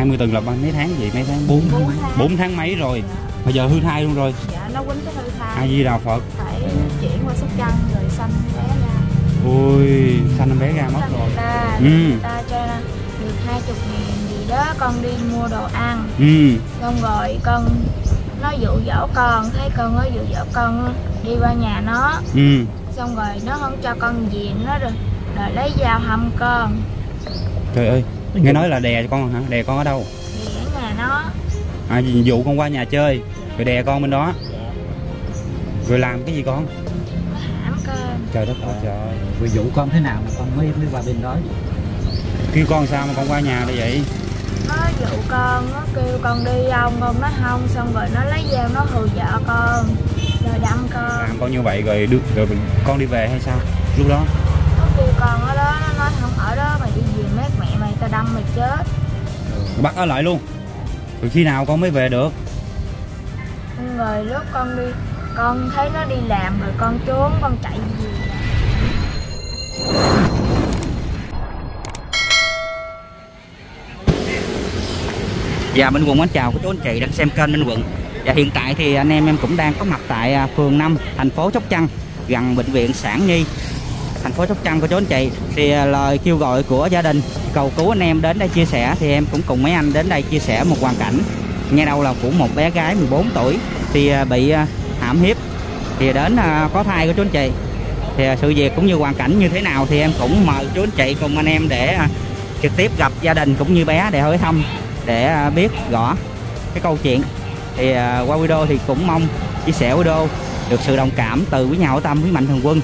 20 tuần là mấy tháng gì? Mấy tháng? 4 Bốn tháng. 4 tháng mấy rồi? Bây giờ hư thai luôn rồi. Dạ nó quýnh cái hư a thai di đà phật. Phải chuyển qua sóc trăng rồi sanh bé ra. Ôi sanh em bé ra mất rồi. người ta Ừ. ta cho được hai chục ngàn gì đó con đi mua đồ ăn. Ừ. Xong rồi con nó dụ dỗ con thấy con nó dụ dỗ con đi qua nhà nó. Ừ. Xong rồi nó không cho con về nó rồi, rồi lấy dao hâm con. Trời ơi nghe nói là đè con hả? Đè con ở đâu? Ở nhà nó à dụ con qua nhà chơi rồi đè con bên đó. Rồi làm cái gì con? Trời đất ơi trời. Ơi. Rồi dụ con thế nào mà con mới mới qua bên đó? Kêu con sao mà con qua nhà đây vậy? Nó dụ con nó kêu con đi không con nói không xong rồi nó lấy dao nó hù vợ con rồi đâm con. Làm con như vậy rồi được rồi con đi về hay sao? Lúc đó? Nó kêu con ở đó đâm mày chết. Bắt ở lại luôn. Rồi khi nào con mới về được? Rồi lúc con đi con thấy nó đi làm rồi con trốn con chạy gì Dạ Minh Quận mến chào cô chú anh chị đang xem kênh Minh Quận. Và hiện tại thì anh em em cũng đang có mặt tại à, phường 5 thành phố Sóc Trăng gần bệnh viện Sản Nhi thành phố Sóc Trăng của chú anh chị. Thì à, lời kêu gọi của gia đình, cầu cứu anh em đến đây chia sẻ thì em cũng cùng mấy anh đến đây chia sẻ một hoàn cảnh. Nghe đâu là của một bé gái 14 tuổi thì à, bị à, hãm hiếp. Thì đến có thai của chú anh chị. Thì sự việc cũng như hoàn cảnh như thế nào thì em cũng mời chú anh chị cùng anh em để trực tiếp gặp gia đình cũng như bé để hỏi thăm, để biết rõ cái câu chuyện. Thì qua video thì cũng mong chia sẻ video được sự đồng cảm từ quý nhà hảo tâm, quý mạnh thường quân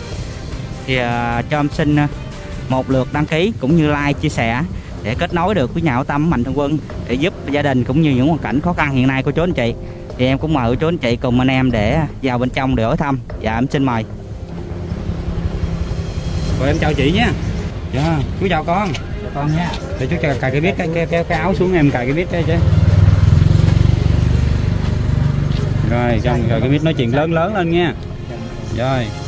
thì à, cho em xin à, một lượt đăng ký cũng như like chia sẻ để kết nối được với nhà hảo tâm mạnh thường quân để giúp gia đình cũng như những hoàn cảnh khó khăn hiện nay của chú anh chị. Thì em cũng mời chú anh chị cùng anh em để vào bên trong để hỏi thăm. Dạ em xin mời. Rồi em chào chị nhé. Dạ. Chú chào con. Cho con nha. Để chú cài cái biết cái, cái, cái, cái áo xuống em cài cái biết cái chứ. Rồi xong rồi cái biết nói chuyện lớn lớn lên nha. Rồi. để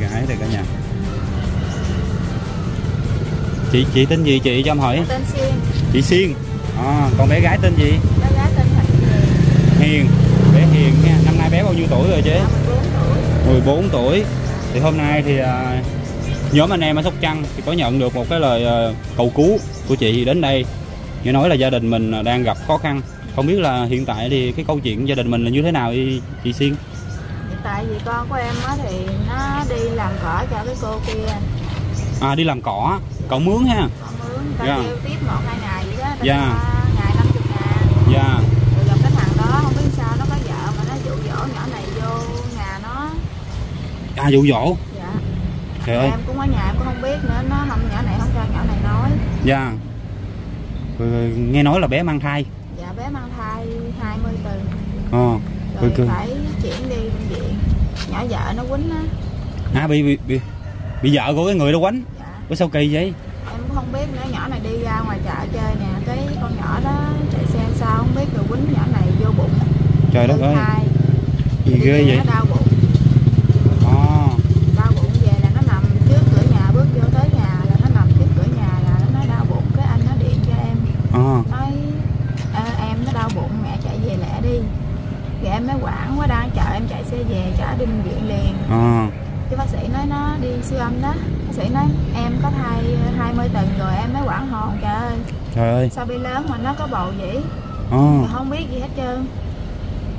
gái đây cả nhà. Chị chị tên gì chị? Cho em hỏi. Tên Xiên chị Xiên à, còn bé gái tên gì? Bé gái tên Thịnh Hiền. Bé Hiền nha. Năm nay bé bao nhiêu tuổi rồi chứ dạ 14 tuổi. 14 tuổi. Thì hôm nay thì à, nhóm anh em ở Sóc Trăng thì có nhận được một cái lời à, cầu cứu của chị đến đây. Nghe nói là gia đình mình à, đang gặp khó khăn. Không biết là hiện tại thì cái câu chuyện gia đình mình là như thế nào chị Xiên tại vì con của em á thì nó đi làm cỏ cho cái cô kia. À đi làm cỏ cỏ mướn ha? Họ mướn ta Dạ. kêu tiếp một hai ngày vậy đó Dạ. cho ngày 50 ngàn. Dạ. Rồi gặp cái thằng đó không biết sao nó có vợ mà nó dụ dỗ nhỏ này vô nhà nó. À dụ dỗ? Dạ. Trời ơi. Em cũng ở nhà em cũng không biết nữa nó không nhỏ này không cho nhỏ này nói. Dạ. Rồi, rồi, nghe nói là bé mang thai. Dạ bé mang thai 20 tuần. Ờ rồi cơ. phải chuyển đi nhỏ vợ nó quýnh á. À bị bị bị, bị vợ của cái người đó quánh. Dạ. Có sao kỳ vậy? Em cũng không biết nữa nhỏ này đi ra ngoài chợ chơi nè cái con nhỏ đó chạy xe sao không biết rồi quýnh nhỏ này vô bụng. Trời đất ơi. gì ghê vậy? nó đau bụng à, đau bụng về là nó nằm trước cửa nhà bước vô tới nhà là nó nằm trước cửa nhà là nó nói đau bụng cái anh nó điện cho em à, nói "Ê, em nó đau bụng mẹ chạy về lẹ đi rồi em mới quảng quá đang chờ em chạy xe về chở đi bệnh viện liền. À. cái bác sĩ nói nó đi siêu âm đó. Bác sĩ nói em có thai 20 tuần rồi em mới quảng hồn trời ơi. Trời ơi. Sao bị lớn mà nó có bầu vậy? À. không biết gì hết trơn.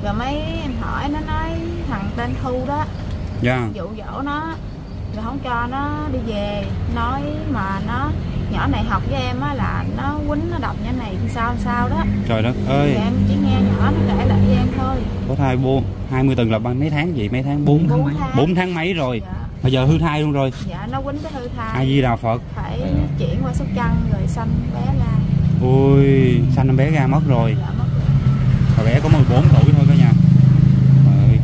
Rồi mấy em hỏi nó nói thằng tên thu đó dạ. dụ dỗ nó rồi không cho nó đi về nói mà nó nhỏ này học với em á là nó quýnh nó đập nhỏ này sao sao đó. Trời đất ơi. em chỉ nghe nhỏ nó kể lại với em thôi. Có thai buông 20 tuần là mấy tháng gì mấy tháng? 4 bốn tháng. 4 tháng mấy rồi? Dạ, bây giờ hư thai luôn rồi. Dạ nó quýnh cái hư thai. Di đà phật? Phải chuyển qua sóc trăng rồi sanh bé ra. Ôi sanh em bé ra mất rồi. Dạ mất rồi. và bé có 14 tuổi thôi cả nhà. Ơi.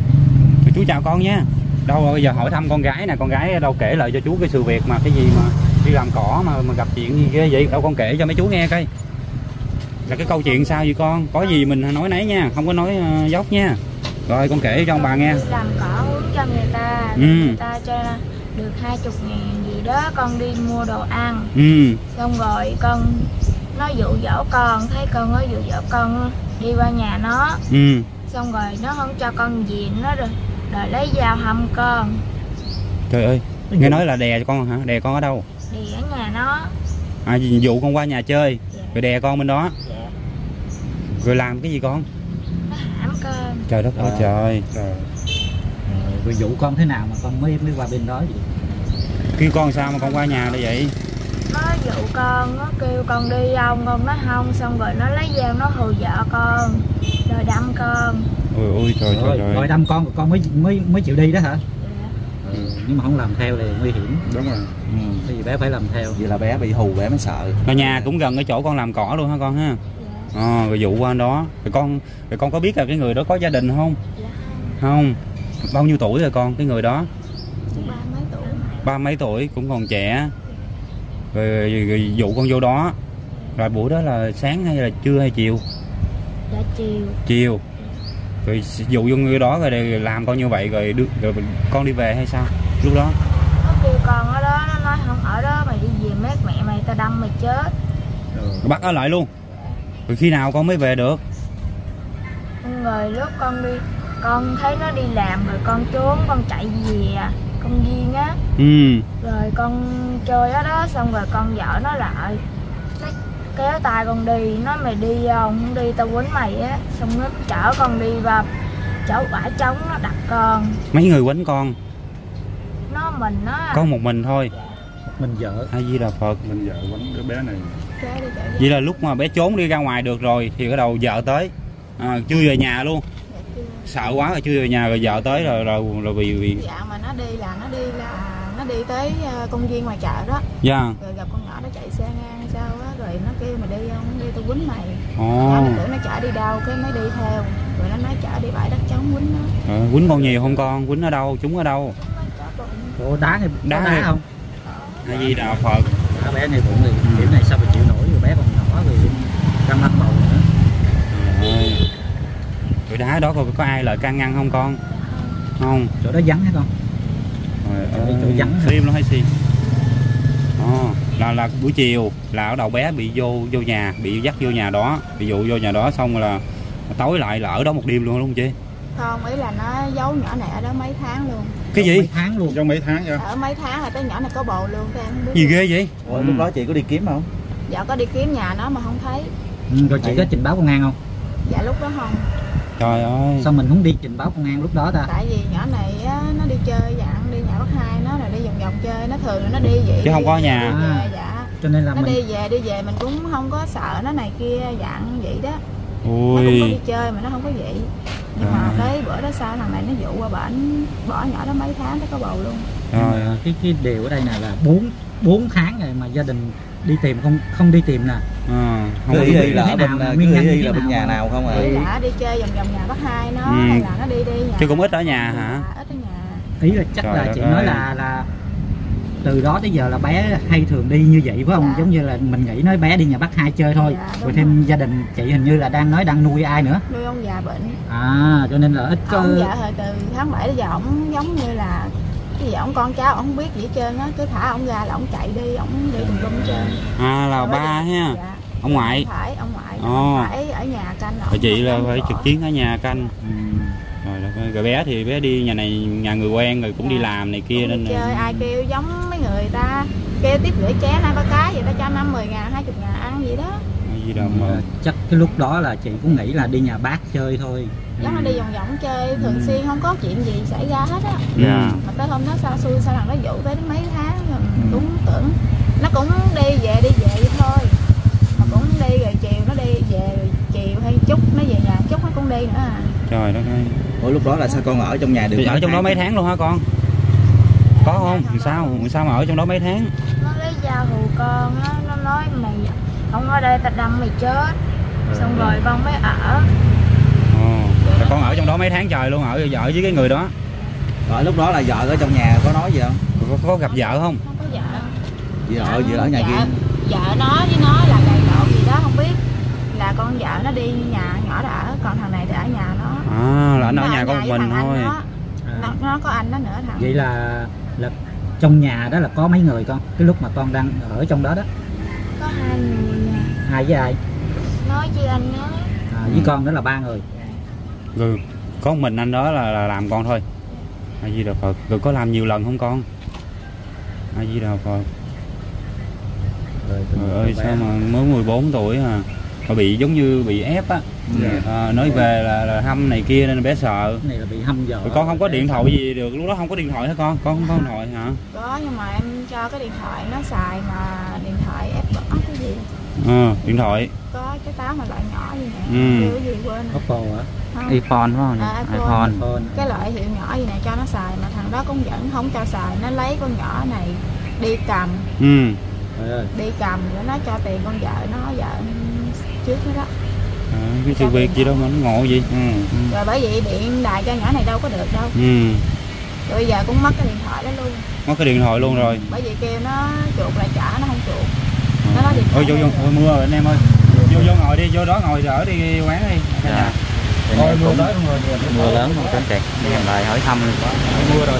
Chú chào con nha. Đâu rồi bây giờ hỏi thăm con gái nè. Con gái đâu kể lại cho chú cái sự việc mà cái gì mà đi làm cỏ mà mà gặp chuyện gì ghê vậy? Đâu con kể cho mấy chú nghe coi. Là cái câu chuyện sao vậy con? Có gì mình nói nấy nha không có nói uh, dốc nha. Rồi con kể cho ông bà nghe. Làm cỏ uống cho người ta Ừ. người ta cho được hai chục ngàn gì đó con đi mua đồ ăn. Ừ. Xong rồi con nó dụ dỗ con thấy con nó dụ dỗ con đi qua nhà nó. Ừ. Xong rồi nó không cho con gì nó rồi, rồi lấy dao hâm con. Trời ơi nghe nói là đè con hả? Đè con ở đâu đi ở nhà nó à dụ con qua nhà chơi rồi đè con bên đó. Dạ, rồi làm cái gì con? Nó hãm con trời đất ơi À. trời. Rồi rồi dụ con thế nào mà con mới mới qua bên đó vậy? kêu con sao mà con qua nhà đây vậy? Nó dụ con nó kêu con đi không con nói không xong rồi nó lấy dao nó hù vợ con rồi đâm con. Ôi ôi trời trời Rồi, trời. rồi đâm con con mới mới mới chịu đi đó hả? Dạ. Ừ, nhưng mà không làm theo thì nguy hiểm. đúng rồi Ừ. Gì bé phải làm theo. vậy là bé bị hù bé mới sợ. Mà nhà cũng gần cái chỗ con làm cỏ luôn hả con ha? Dạ. À, rồi dụ qua đó. Rồi con rồi con có biết là cái người đó có gia đình không? Dạ không. Bao nhiêu tuổi rồi con cái người đó? Ba mấy tuổi ba mấy tuổi cũng còn trẻ. Rồi, rồi, rồi dụ con vô đó. Rồi buổi đó là sáng hay là trưa hay chiều? Dạ chiều. Chiều. Rồi dụ vô người đó rồi, rồi làm con như vậy rồi, đưa, rồi con đi về hay sao? Lúc đó nó kêu con ở đó nó nói không ở đó mày đi về mét mẹ mày tao đâm mày chết. Rồi. bắt ở lại luôn. Rồi khi nào con mới về được? Rồi lúc con đi con thấy nó đi làm rồi con trốn con chạy về à, con duyên á ừ. Rồi con chơi ở đó xong rồi con vợ nó lại. Nó kéo tay con đi nói mày đi không không đi tao quýnh mày á. Xong nó chở con đi vào chỗ bãi trống nó đặt con. Mấy người quánh con? Nó mình nó à. con một mình thôi Mình vợ. a di đà phật. Mình vợ quánh đứa bé này. Vậy là lúc mà bé trốn đi ra ngoài được rồi thì bắt đầu vợ tới. À, chưa về nhà luôn. Dạ sợ quá rồi chưa về nhà rồi vợ tới rồi rồi rồi bị bị dạ mà nó đi là nó đi là nó đi tới ờ, công viên ngoài chợ đó. Dạ. Rồi gặp con nhỏ nó chạy xe ngang sao á rồi nó kêu mày đi không đi tao quýnh mày. Ồ. Nó tưởng nó chở đi đâu cái mới đi theo. Rồi nó nói chở đi bãi đất trống quýnh nó. Ờ, quýnh con nhiều không con? Quýnh ở đâu? Chúng ở đâu. Ủa đá này Đá đá, đá không? A di đà phật. Đá bé này bụng thì kiểu này sao mà chịu nổi rồi bé còn nhỏ rồi căng lăn bầu nữa. Rồi đá đó có, có ai lại can ngăn không con? Không. Chỗ đó vắng hả con? Trời Chỗ ơi, chỗ vắng? Sim nó hay sim Ồ, là là buổi chiều là ở đầu bé bị vô vô nhà bị dắt vô nhà đó bị dụ vô nhà đó xong rồi là tối lại là ở đó một đêm luôn đúng không chị không? Ý là nó giấu nhỏ này ở đó mấy tháng luôn. Cái Mấy gì tháng luôn. trong mấy tháng vậy? Ở mấy tháng là tới nhỏ này có bầu luôn các em không biết. Gì ghê vậy? Ủa, Ừ. lúc đó chị có đi kiếm không? Dạ có đi kiếm nhà nó mà không thấy. Ừ, rồi chị có trình báo công an không? dạ lúc đó không. Trời ơi. Sao mình không đi trình báo công an lúc đó ta? tại vì nhỏ này á, nó đi chơi dạng đi nhà bác hai nó là đi vòng vòng chơi nó thường là nó đi vậy. Chứ không có nhà. về, dạ. Cho nên là nó mình đi về đi về mình cũng không có sợ nó này kia dạng vậy đó nó cũng có đi ui chơi mà nó không có vậy nhưng mà À. tới bữa đó sau thằng này nó dụ qua bển bỏ nhỏ đó mấy tháng nó có bầu luôn trời Ờ, cái cái điều ở đây nè là 4 4 tháng rồi mà gia đình đi tìm không không đi tìm nè. à, không cứ có ý biết. y là bên mà cứ y thế là bên nhà mà- nào không à là đi chơi vòng vòng nhà bác hai nó Ừ. hay là nó đi đi nhà chứ cũng ít ở nhà hả Dạ, ít ở nhà Ý là chắc Trời là chị ơi. nói là là từ đó tới giờ là bé hay thường đi như vậy phải không? Dạ. Giống như là mình nghĩ nói bé đi nhà bác hai chơi thôi. Dạ, rồi thêm rồi. gia đình chị hình như là đang nói đang nuôi ai nữa. nuôi ông già bệnh À cho nên là ít ông dạ hồi từ tháng 7 đến giờ ổng giống như là cái gì ổng con cháu ổng không biết gì hết trơn á cứ thả ổng ra là ổng chạy đi ổng đi tùm lum trơn à là Rồi ba ha dạ. ông ngoại phải ông ngoại Ồ. không phải ở nhà canh ổng rồi chị là phải trực chiến ở nhà canh Ừ. rồi, bé thì bé đi nhà này nhà người quen rồi cũng đi Dạ. làm này kia nên là chơi ai kêu giống mấy người ta kêu tiếp rửa chén hai ba cái vậy ta cho năm mười ngàn hai chục ngàn ăn vậy đó Mà phật chắc cái lúc đó là chị cũng nghĩ là đi nhà bác chơi thôi. giống nó đi vòng vòng chơi thường Ừ. xuyên không có chuyện gì xảy ra hết á dạ mà tới hôm đó sao xui sao lần nó dụ tới mấy tháng rồi Ừ. cũng tưởng nó cũng đi về đi về vậy thôi mà cũng đi rồi chiều nó đi về rồi chút nó về nhà chút nó cũng đi nữa à. Trời đất ơi. Ủa lúc đó là sao con ở trong nhà được thì ở trong đó mấy tháng luôn hả con? Có không? Làm sao? Làm sao mà ở trong đó mấy tháng? Nó lấy dao hù con á nó nói mày không ở đây tao đâm mày chết. Xong rồi con mới ở. Ồ, con ở trong đó mấy tháng trời luôn ở ở với cái người đó. Rồi lúc đó là vợ ở trong nhà có nói gì không? Có, có gặp vợ không? Không có vợ. Vợ vợ ở nhà Dạ, kia. vợ nó với nó là cày độ gì đó không biết là con vợ nó đi nhà nhỏ đó ở còn thằng này thì ở nhà nó. À là anh ở Nó nhà con mình thôi. nó. À, nó, nó có anh nó nữa thằng vậy là là trong nhà đó là có mấy người con? Cái lúc mà con đang ở trong đó đó. Có hai người nè. Ai với ai? Nói với anh nó à, với con đó là ba người. Ừ. có mình anh đó là, là làm con thôi. A di đà phật rồi có làm nhiều lần không con? A di đà phật. Rồi trời ơi sao mà mới 14 tuổi à mà bị giống như bị ép á. Dạ. à, nói về là, là hâm này kia nên bé sợ. Cái này là bị hâm rồi con không có điện thoại gì được lúc đó không có điện thoại hả con? Con không có điện thoại hả? Có nhưng mà em cho cái điện thoại nó xài mà điện thoại ép bỏ cái gì? Ờ điện thoại. Có cái táo mà loại nhỏ gì nè Ừ. cái gì quên. Oppo hả? Không. iPhone phải không? À, iPhone. iPhone. iPhone cái loại hiệu nhỏ gì này cho nó xài mà thằng đó cũng vẫn không cho xài. Nó lấy con nhỏ này đi cầm. Ừ. Trời ơi. Đi cầm rồi nó cho tiền con vợ nó vợ trước đó đó. À, cái sự việc gì đâu mà nó ngộ gì ừ. Rồi bởi vậy điện đài cho nhỏ này đâu có được đâu. Ừ. Rồi giờ cũng mất cái điện thoại đó luôn. Mất cái điện thoại luôn rồi. Bởi vậy kêu nó chuột lại trả nó không chuột. Nó nói điện ôi vô vô ôi, mưa rồi anh em ơi. Vô vô ngồi đi vô đó ngồi ở đi quán đi. Cả nhà. Dạ. ôi mưa tới mưa mưa lớn không anh chị đi lại hỏi thăm mưa rồi.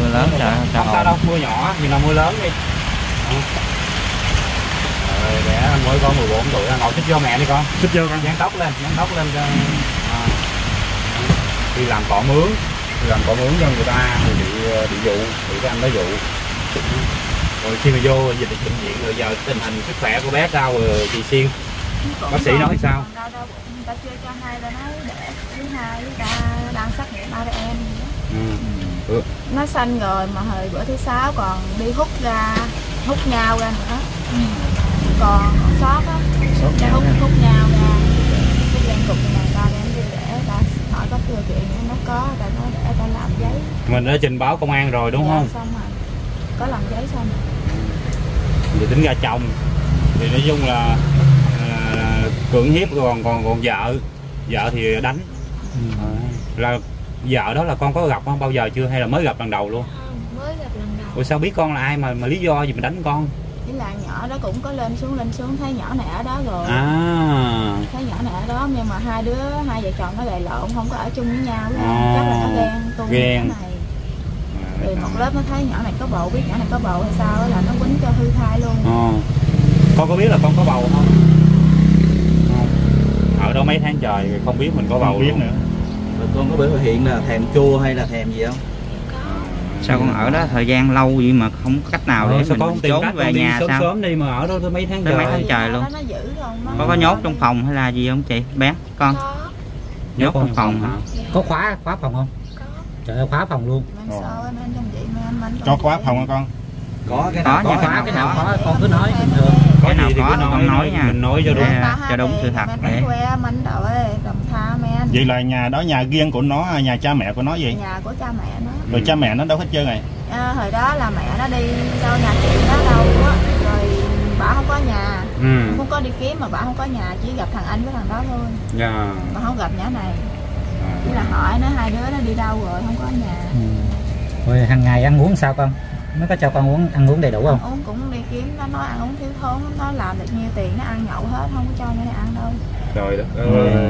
Mưa lớn không sao đâu mưa nhỏ nhưng là mưa lớn đi bé mới có 14 tuổi ngồi xích vô mẹ đi con. Xích vô con. Dán tóc lên dán tóc lên cho à. đi làm cỏ mướn. Đi làm cỏ mướn cho người ta thì bị ờ, bị dụ. Bị cái anh đó dụ. Rồi khi mà vô dịch bệnh viện rồi giờ tình hình sức khỏe của bé sao rồi chị Xiên Cũng Bác sĩ nói sao? còn đau đau bụng người ta chưa cho hai ta nói để thứ hai người ta đang xét nghiệm ADN gì đó. ừ. nó xanh rồi mà hồi bữa thứ sáu còn đi hút ra hút nhau ra nữa. Còn còn sót á. Nó hút hút nhau ra cái gen cục này ta đem đi để ta hỏi có chuyện nữa nó có ta nói để ta làm giấy. Mình đã trình báo công an rồi đúng Dạ, không? xong rồi. Có làm giấy xong rồi. thì tính ra chồng thì nói chung là, là cưỡng hiếp còn còn còn vợ. Vợ thì đánh. Ừ. là vợ đó là con có gặp không? Bao giờ chưa? Hay là mới gặp lần đầu luôn? Mới gặp lần đầu. Ủa sao biết con là ai mà mà lý do gì mà đánh con chỉ là nhỏ đó cũng có lên xuống lên xuống thấy nhỏ này ở đó rồi. À. Thấy nhỏ này ở đó nhưng mà hai đứa hai vợ chồng nó gầy lộn không có ở chung với nhau À, chắc là nó ghen ghen. cái này. Rồi một lớp nó thấy nhỏ này có bầu biết nhỏ này có bầu hay sao á là nó quýnh cho hư thai luôn. Ờ. con có biết là con có bầu không? Không. Ở đó mấy tháng trời không biết mình có bầu luôn? rồi con có biểu hiện là thèm chua hay là thèm gì không sao con ở đó thời gian lâu vậy mà không có cách nào Ờ, để sao con mình trốn cách về nhà sớm sao? sớm đi mà ở đó tới mấy tháng Tới mấy trời. tháng trời luôn. Có có nhốt trong phòng hay là gì không chị? Bé con. Có. Nhốt trong phòng hả? có khóa khóa phòng không? Có. Trời ơi khóa phòng luôn. Men sợ em anh trong chị mà anh anh cho khóa phòng hả con? Có cái Có nào có khóa cái nào có. khóa con cứ nói. Bình thường có Cái nào có cứ thì nói, con nói nha. mình nói cho đúng. Dạ. cho đúng sự thật để- vậy là nhà đó nhà riêng của nó nhà cha mẹ của nó gì? Nhà của cha mẹ nó rồi cha mẹ nó đâu hết trơn này à, hồi đó là mẹ nó đi đâu nhà chị nó đâu á. Rồi bà không có nhà. Ừ. Không có đi kiếm mà bà không có nhà chỉ gặp thằng anh với thằng đó thôi. Dạ. Bà không gặp nhỏ này. Chỉ là hỏi nó hai đứa nó đi đâu rồi? Không có nhà. Ừ. rồi hàng ngày ăn uống sao con? Nó có cho con uống ăn uống đầy đủ không? Uống cũng đi kiếm nó nói ăn uống thiếu thốn nó làm được nhiêu tiền nó ăn nhậu hết không có cho nhỏ này ăn đâu. Trời đất Ừ.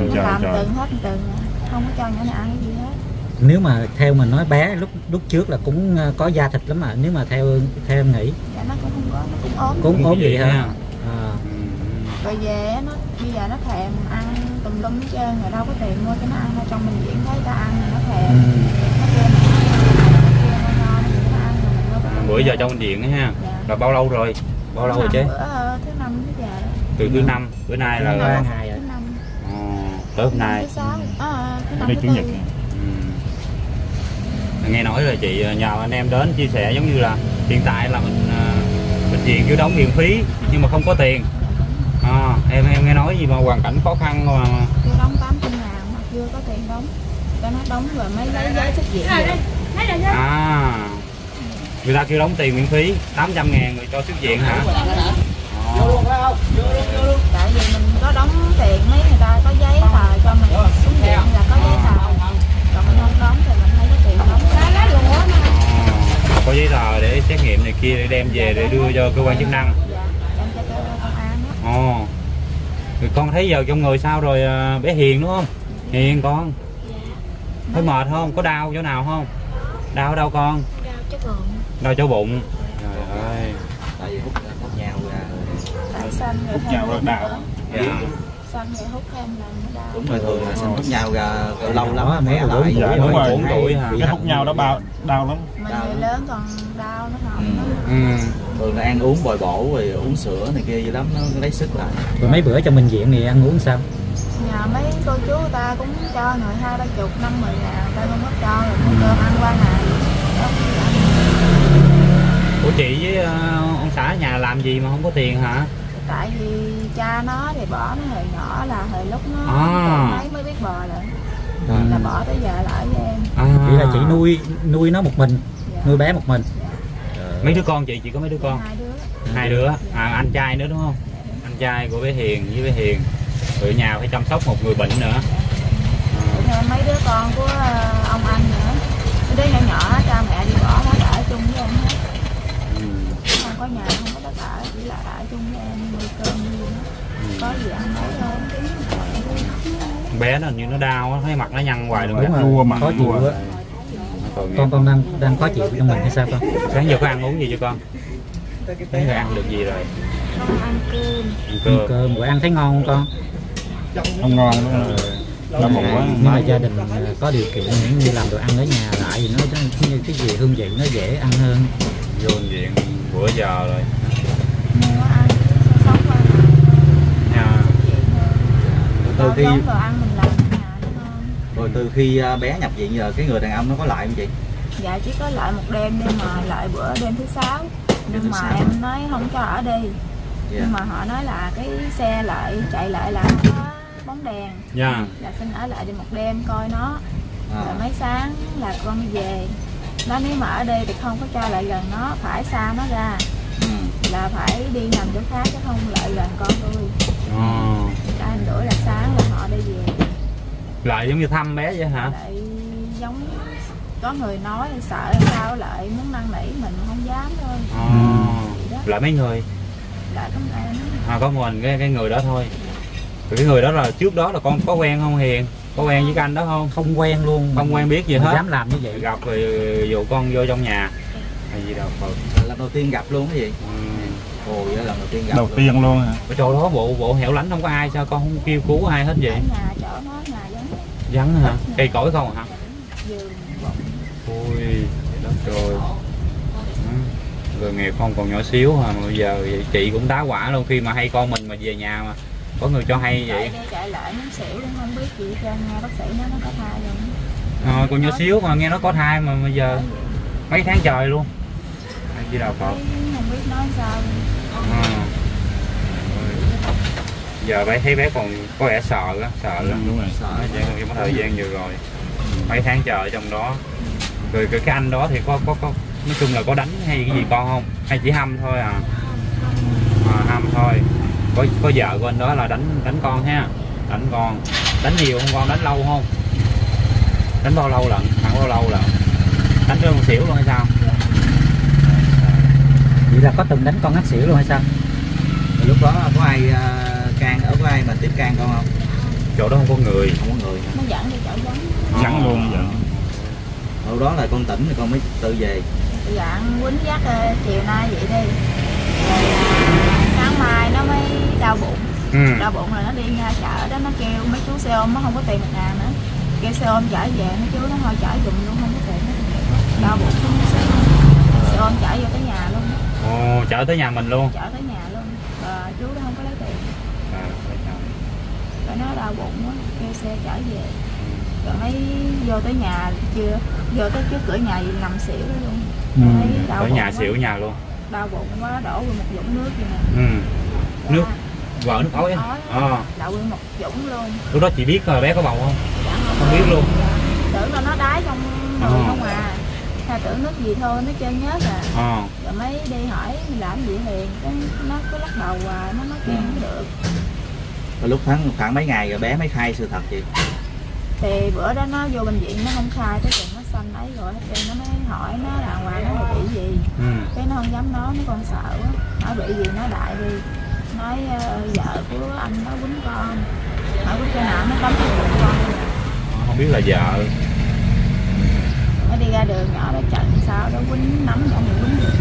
nó trời, làm trời. từng hết từng không có cho nhỏ này ăn cái gì hết nếu mà theo mình nói bé lúc lúc trước là cũng ờ, có da thịt lắm mà. Nếu mà theo theo em nghĩ. Dạ nó cũng không có nó cũng ốm. Cũng ốm vậy hả? ha. à, rồi về nó bây giờ nó thèm ăn tùm lum hết trơn rồi đâu có tiền mua cho nó ăn. Đâu trong bệnh viện thấy ta ăn rồi nó thèm. Ừ. nó kêu À, bữa giờ trong bệnh viện á ha. Dạ. là bao lâu rồi? Bao lâu rồi chứ? Bữa ờ, thứ năm thứ giờ đó. từ thứ năm bữa nay là Thứ Năm, rồi. Ờ, tới hôm nay. Thứ sáu. À, thứ năm đi thứ chủ nhật. Nghe nói là chị ờ, nhờ anh em đến chia sẻ giống như là hiện tại là mình ờ, bệnh viện cứ đóng miễn phí nhưng mà không có tiền. À, em em nghe nói gì mà hoàn cảnh khó khăn mà chưa đóng 800 ngàn mà chưa có tiền đóng. Cho nó đóng rồi mới lấy giấy xuất viện à người ta kêu đóng tiền miễn phí 800 ngàn người cho xuất viện hả? Ờ. tại vì mình có đóng tiền mấy người ta có giấy tờ cho mình xuống viện là có giấy tờ còn mình không đóng thì mình thấy có tiền đóng Ờ. có giấy tờ để xét nghiệm này kia để đem về để đưa cho cơ quan chức năng. Ồ. Rồi con thấy giờ trong người sao rồi ờ, bé hiền đúng không? Hiền con. Thấy mệt không? Có đau chỗ nào không? Đau ở đâu con? Đau chỗ bụng. Trời ơi tại vì hút nhau ra. Hút nhau rất đau. dạ. Xanh rồi hút thêm là nó đau. Đúng rồi thường là sinh hút nhau ra lâu lắm. mới mới lại bốn Dạ tuổi đúng rồi. bốn tuổi hả Cái hút nhau đó bao đau lắm. mình đau người lớn còn đau nó không nó ừ. thường là ăn uống bồi bổ rồi uống sữa này kia gì lắm nó lấy sức lại. Rồi mấy bữa trong bệnh viện thì ăn uống sao? Nhà mấy cô chú người ta cũng cho người hai ba chục năm mười ngàn ta không có cho rồi mua cơm ăn qua ngày. Của chị với ờ, ông xã nhà làm gì mà không có tiền hả tại vì cha nó thì bỏ nó hồi nhỏ là hồi lúc nó À. còn mấy mới biết bò lại là bỏ tới giờ lại với em. À. vậy là chị nuôi nuôi nó một mình Dạ. nuôi bé một mình. Mấy đứa con chị? Chị có mấy đứa con? Hai đứa. Hai đứa à, anh trai nữa đúng không? Anh trai của bé Hiền với bé Hiền. Ở nhà phải chăm sóc một người bệnh nữa. Thêm mấy đứa con của ờ, ông anh nữa. Đứa nhỏ nhỏ cha mẹ đi bỏ nó ở chung với em hết. Ừ. không có nhà không có đất ở chỉ là ở chung với em có gì ăn thôi bé nó hình như nó đau á, thấy mặt nó nhăn hoài luôn rồi. Lua mà, khó chịu á con con đang đang khó chịu trong mình hay sao con? Sáng giờ có ăn uống gì cho con? Thấy là ăn được gì rồi? Không ăn cơm. Ăn ăn cơm. Bữa ăn thấy ngon không con? Không ngon nữa. Đau bụng quá. nhưng mà gia đình ờ, có điều kiện những như làm đồ ăn ở nhà lại thì nó như cái gì hương vị nó dễ ăn hơn. Vô viện bữa giờ rồi mua ăn sống qua nha từ khi đồ ăn mình làm rồi từ khi à, bé nhập viện giờ cái người đàn ông nó có lại không chị? Dạ chỉ có lại một đêm nhưng mà lại bữa đêm thứ sáu. Đêm nhưng thứ mà em nói không cho ở đi. Dạ. Nhưng mà họ nói là cái xe lại chạy lại là không có bóng đèn. Nha là xin ở lại đi một đêm coi nó. Rồi à, mấy sáng là con đi về. Nó nếu mà ở đây thì không có cho lại gần nó phải xa nó ra. Ừ. là phải đi nằm chỗ khác chứ không lại gần con tôi. Ờ. là sáng là họ đi về. Lại giống như thăm bé vậy hả? Lại giống có người nói sợ sao lại muốn năn nỉ mình không dám thôi. Đó. lại mấy người? Lại có em à, có mình cái cái người đó thôi. Rồi cái người đó là trước đó là con có quen không hiền? Có quen với cái anh đó không? Không quen luôn. Không quen biết gì Mình hết. dám làm như vậy. Gặp rồi dụ con vô trong nhà. Hay gì đâu. Lần đầu tiên gặp luôn cái gì ừ. Ôi đó lần đầu tiên gặp Đầu luôn. tiên luôn hả? ở chỗ đó bộ bộ hẻo lánh không có ai sao con không kêu cứu ai hết vậy? Nhà chỗ nó vắng. Hả? Cây cối không hả? Ôi đất trời. Ừ. rồi nghề con còn nhỏ xíu mà bây giờ vậy chị cũng đá quả luôn khi mà hay con mình mà về nhà mà có người cho hay vậy. đi chạy lại muốn xỉu không biết gì nghe bác sĩ nói nó có thai rồi ờ, còn nhỏ xíu mà nghe nó có thai mà bây giờ mấy tháng trời luôn. Gì đâu Phật? Không biết nói sao Giờ bé thấy bé còn có vẻ sợ á sợ lắm. Đúng rồi. sợ trong thời gian vừa rồi. Mấy tháng chờ ở trong đó. Rồi cái cái anh đó thì có có có nói chung là có đánh hay cái gì con không? Hay chỉ hâm thôi à, à hâm thôi. Có có vợ của anh đó là đánh đánh con ha. Đánh con. Đánh nhiều không con? Đánh lâu không? Đánh bao lâu lận? Khoảng bao lâu lận? Đánh cho con xỉu luôn hay sao vậy là có từng đánh con ngắt xỉu luôn hay sao? Rồi lúc đó có ai à, can ở có ai mà tiếp can con không? Chỗ đó không có người. Không có người nó dẫn đi chỗ giống Vắng luôn vậy. lúc đó là con tỉnh thì con mới tự về. Dạng quýnh dắt ờ, chiều nay vậy đi. Rồi sáng mai nó mới đau bụng. Ừ. đau bụng rồi nó đi ra chợ đó nó kêu mấy chú xe ôm nó không có tiền một ngàn nữa. Kêu xe ôm chở về mấy chú nó thôi chở giùm luôn không có tiền hết. đau bụng không có xe xe ôm chở vô tới luôn Ồ, chở tới nhà mình luôn? Chở tới nhà luôn. Rồi chú đó không có lấy tiền. À, rồi nó đau bụng quá kêu xe chở về. Rồi mấy vô tới nhà chưa? Vô tới trước cửa nhà gì nằm xỉu luôn. Ừ. Ở nhà quá. xỉu nhà luôn. Đau bụng quá đổ vô một dũng nước vậy nè. Ừ. nước? Dạ. vợ nước ối à, đậu nguyên một dũng luôn. Lúc đó chị biết là bé có bầu không? Dạ không biết luôn. Tưởng là nó đái trong người Ờ. không à Tha tưởng nước gì thôi nó chân nhớt à à, rồi mới đi hỏi làm gì hiền cái nó cứ lắc đầu hoài nó nói chuyện không được. Rồi lúc khoảng khoảng mấy ngày rồi bé mới khai sự thật chị thì bữa đó nó vô bệnh viện nó không khai tới chừng nó xanh ấy rồi trơn nó mới hỏi nó đàng hoàng nó là bị gì? Ừ. cái nó không dám nói nó con sợ quá. Nói bị gì nói đại đi. Nói ờ, vợ của anh nó quýnh con. Hỏi có chỗ nào nó cấm cái con không biết là vợ nó đi ra đường nhỏ đó trận sao đó quýnh nắm nhỏ mình quýnh được.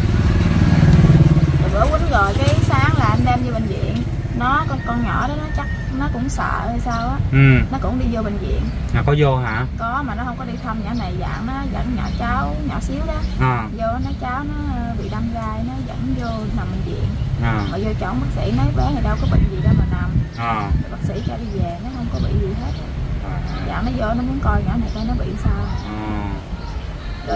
Rồi bữa quýnh rồi cái sáng là anh đem vô bệnh viện. Nó con con nhỏ đó nó chắc nó cũng sợ hay sao á. Ừ. Nó cũng đi vô bệnh viện. À, có vô hả? Có mà nó không có đi thăm nhỏ này dạng nó dẫn nhỏ cháu nhỏ xíu đó. À, vô nó cháu nó bị đâm gai nó dẫn vô nằm bệnh viện. À, mà vô chọn bác sĩ nói bé này đâu có bệnh gì đâu mà nằm. À, Rồi bác sĩ cho đi về nó không có bị gì hết. À, dạ nó vô nó muốn coi nhỏ này coi nó bị sao. À.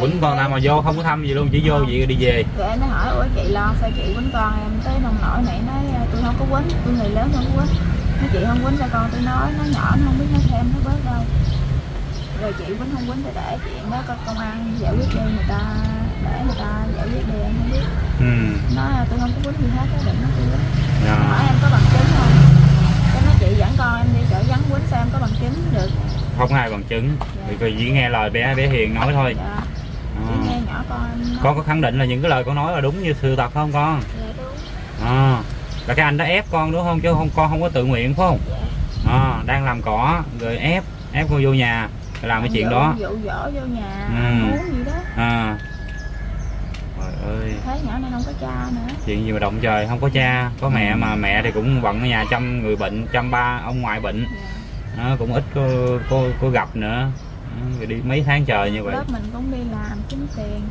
Quýnh con nào mà vô không có thăm gì luôn chỉ vô vậy đi về. Rồi em mới hỏi ủa chị lo sao chị quýnh con em tới nông nổi này nói "À, tôi không có quýnh tôi người lớn không có quýnh. Nói chị không quýnh cho con tôi nói nó nhỏ nó không biết nó thêm nó bớt đâu. Rồi chị quýnh không quýnh thì để chuyện đó có công an giải quyết đi người ta để người ta giải quyết đi em không biết. Ừ. Nói "À, tôi không có quýnh gì hết á đừng nói tôi quýnh. Dạ. hỏi em có bằng chứng không? Cái nói chị dẫn con em đi chỗ vắng quýnh xem có bằng chứng được. Không ai bằng chứng thì coi chỉ nghe lời bé bé hiền nói thôi. Dạ nhỏ con. Con có khẳng định là những cái lời con nói là đúng như sự thật không con? Dạ đúng. À. là cái anh đó ép con đúng không? Chứ không con không có tự nguyện phải không? Dạ. À, đang làm cỏ rồi ép ép con vô nhà rồi làm cái chuyện dụ, đó. dụ dỗ vô nhà Ừ. ăn uống gì đó. À. Trời ơi. Thấy nhỏ này không có cha nữa. Chuyện gì mà động trời không có cha có mẹ mà mẹ thì cũng bận ở nhà chăm người bệnh chăm ba ông ngoại bệnh. Dạ. nó cũng ít có, có, có gặp nữa Ừ, rồi đi mấy tháng trời như vậy. Lớp mình cũng đi làm kiếm tiền.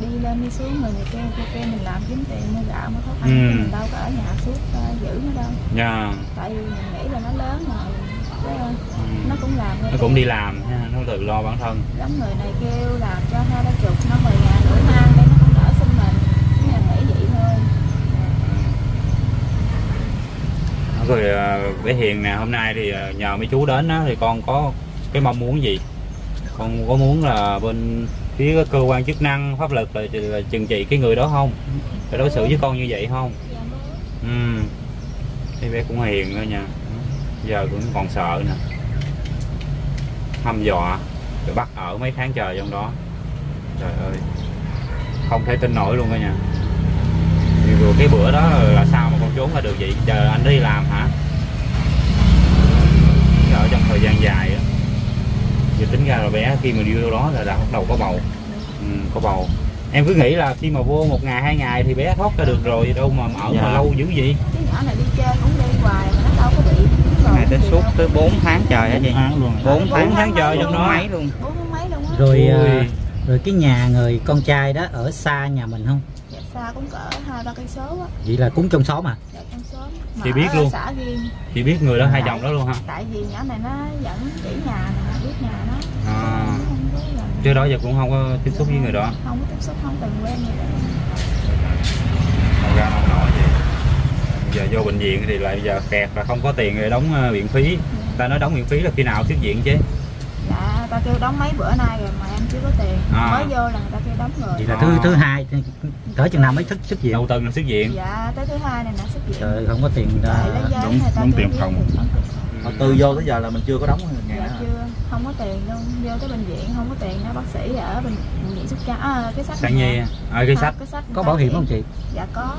Đi lên đi xuống người này kia kia kia mình làm kiếm tiền mua gạo mua thuốc ăn Ừ. mình đâu có ở nhà suốt uh, giữ nó đâu. Nha tại vì mình nghĩ là nó lớn rồi ừ. nó cũng làm nó cũng đi làm ha, nó tự lo bản thân. Giống người này kêu làm cho hai ba chục nó mười ngàn rưỡi mang đây nó không đỡ xin mình. Cái là nghĩ vậy thôi. Rồi ờ, bé Hiền nè hôm nay thì ờ, nhờ mấy chú đến á, thì con có cái mong muốn gì con có muốn là bên phía cơ quan chức năng pháp luật là, là trừng trị cái người đó không? Phải đối xử với con như vậy không? Ừ. Cái bé cũng hiền nữa nha. Giờ cũng còn sợ nè. Hăm dọa rồi bắt ở mấy tháng trời trong đó. Trời ơi. Không thể tin nổi luôn đó nha. Thì vừa cái bữa đó là sao mà con trốn ra được vậy? Chờ anh đi làm hả? Ở trong thời gian dài giờ tính ra là bé khi mà đi vô đó là đã bắt đầu có bầu. Ừ, có bầu. Em cứ nghĩ là khi mà vô một ngày hai ngày thì bé thoát ra được rồi đâu mà ở mà Dạ. lâu dữ vậy? Cái nhỏ này đi chơi cũng đi hoài mà nó đâu có bị ngày tới suốt tới 4 tháng trời hả chị. Tháng luôn. 4 Bốn tháng tháng trời trong đó. mấy luôn. Bốn tháng mấy luôn á. Rồi à, rồi cái nhà người con trai đó ở xa nhà mình không? Dạ xa cũng cỡ hai ba cây số á. Vậy là cũng trong xóm à? Dạ trong xóm. Mà Chị biết luôn. xã riêng chị biết người đó hai chồng đó luôn hả? Tại vì nhỏ này nó dẫn chỉ nhà biết nhà nó à, trước đó giờ cũng không có tiếp xúc với người đó. Không có tiếp xúc không từng quen người đó không ra không nổi gì. Giờ vô bệnh viện thì lại giờ kẹt là không có tiền để đóng ờ, viện phí. Ta nói đóng viện phí là khi nào xuất viện chứ? Dạ ta kêu đóng mấy bữa nay rồi mà em chưa có tiền. À. mới vô là người ta kêu đóng rồi vậy là À. thứ thứ hai cỡ chừng nào mới thức xuất viện đầu tuần là xuất viện. Dạ tới thứ hai này là xuất viện. Trời không có tiền ra. đúng kêu tiền phòng. đóng. Mà từ vô tới giờ là mình chưa có đóng ngày dạ nào chưa không có tiền luôn vô tới bệnh viện không có tiền đó bác sĩ ở bệnh bệnh viện sóc trăng à, cái sách này nhi nè. à, cái Không, sách. cái sách có bảo hiểm không chị? Dạ có.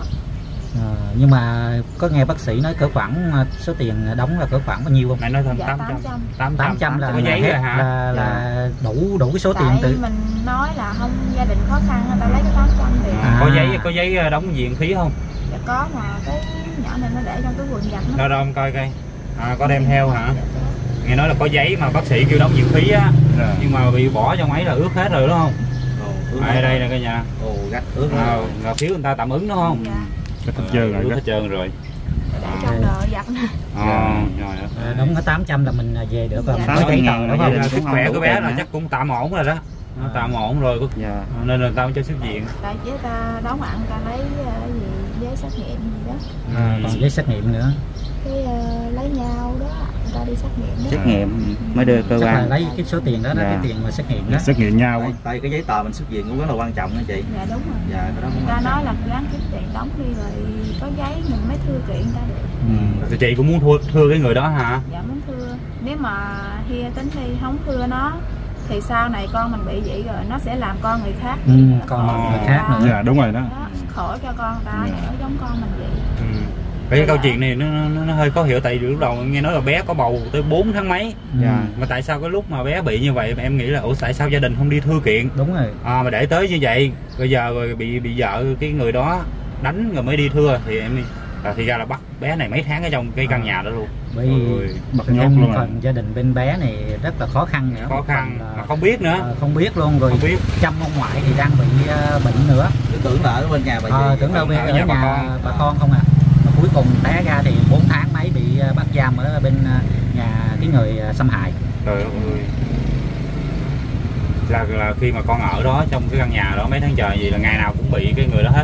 À, nhưng mà có nghe bác sĩ nói cỡ khoảng à, số tiền đóng là cỡ khoảng bao nhiêu không? Mẹ nói thêm dạ tám tám trăm. Trăm. Tám 800 là có giấy là, hả? là, là đủ đủ cái số tiền tại từ mình nói là không gia đình khó khăn người ta lấy cái tám trăm thì à, có À. giấy có giấy ờ, đóng viện phí không? Dạ có mà cái nhỏ này nó để trong cái quần giặt nó đâu đâu coi coi. À, có đem theo hả? Dạ. Nghe nói là có giấy mà bác sĩ kêu đóng viện phí á. Dạ. nhưng mà bị bỏ trong ấy là ướt hết rồi đúng không? Ồ, à, đây nè cả nhà. Ồ, gắt ướt à, là phiếu người ta tạm ứng đúng không? Dạ. Hết trơn rồi đó. hết trơn rồi. Để trong đồ giặt nè. À, rồi đó. à, đóng có 800 là mình à, về được rồi. Dạ. có giấy tờ đúng không? Cũng sức khỏe của bé là hả? chắc cũng tạm ổn rồi đó. Nó À. tạm ổn rồi. Dạ. Nên là tao cho xuất viện. Tại chứ ta đóng ăn ta lấy ờ, gì giấy xét nghiệm gì đó. À, còn giấy xét nghiệm nữa. Cái ờ, lấy nhau đó ta đi xét nghiệm đó. Xét nghiệm mới đưa cơ quan. lấy cái số tiền đó, đó Dạ. cái tiền mà xét nghiệm đó. Xét nghiệm nhau. Tại, tại cái giấy tờ mình xuất viện cũng rất là quan trọng nha chị. Dạ đúng rồi. Dạ cái đó cũng người ta nói là ráng kiếm tiền đóng đi rồi có giấy mình mới thưa kiện ta được. Ừ. thì chị cũng muốn thua thưa cái người đó hả? Dạ muốn thưa. Nếu mà hi tính thi không thưa nó thì sau này con mình bị vậy rồi nó sẽ làm con người khác. Ừ, con Khổ người khác nữa. dạ đúng rồi đó. Đó, khổ cho con ta Dạ. nữa giống con mình vậy. Ừ. cái câu chuyện này nó, nó, nó hơi khó hiểu tại vì lúc đầu nghe nói là bé có bầu tới 4 tháng mấy. Dạ. mà tại sao cái lúc mà bé bị như vậy mà em nghĩ là ủa tại sao gia đình không đi thư kiện? Đúng rồi. À, mà để tới như vậy bây giờ rồi bị bị vợ cái người đó đánh rồi mới đi thưa thì em à, thì ra là bắt bé này mấy tháng ở trong cái căn nhà đó luôn. Bởi vì bật nhốt luôn à. phần gia đình bên bé này rất là khó khăn nữa. Khó khăn là, mà không biết nữa. ờ, không biết luôn rồi không biết. chăm ông ngoại thì đang bị ờ, bệnh nữa. Tôi tưởng là ở bên nhà bà Ờ, chị tưởng đâu ở bên ở nhà nhà, bà bà, con. con. không à cuối cùng té ra thì 4 tháng mấy bị ờ, bắt giam ở bên ờ, nhà cái người ờ, xâm hại. Trời ơi là là khi mà con ở đó trong cái căn nhà đó mấy tháng trời gì là ngày nào cũng bị cái người đó hết.